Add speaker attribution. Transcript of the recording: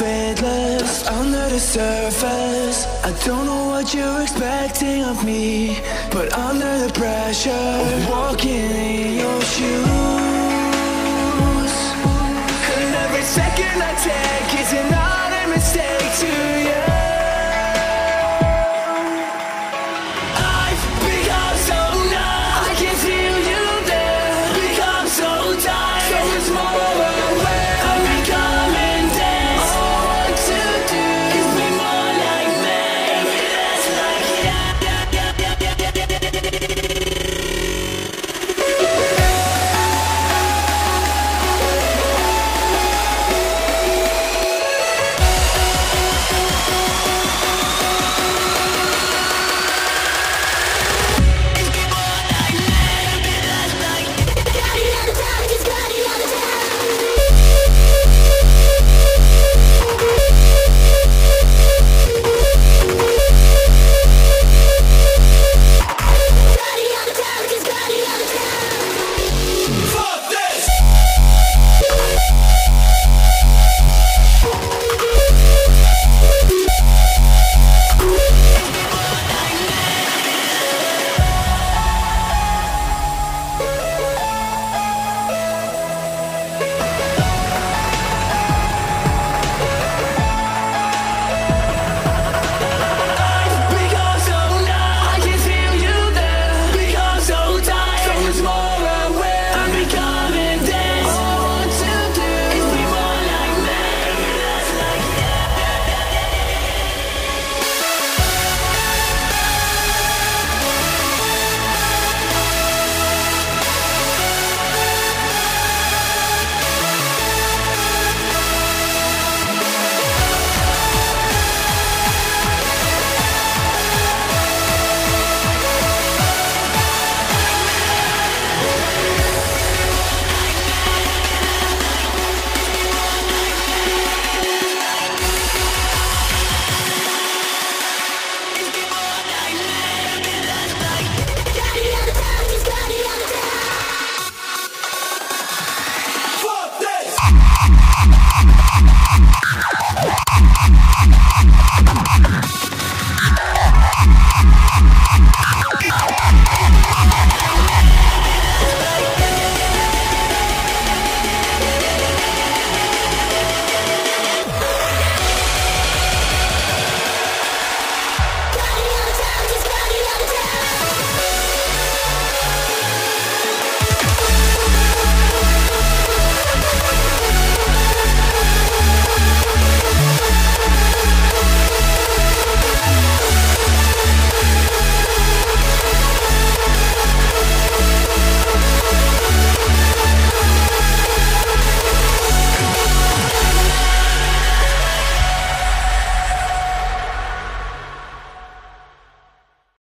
Speaker 1: fadeless under the surface. I don't know what you're expecting of me, but under the pressure of walking in your shoes, and every second I take.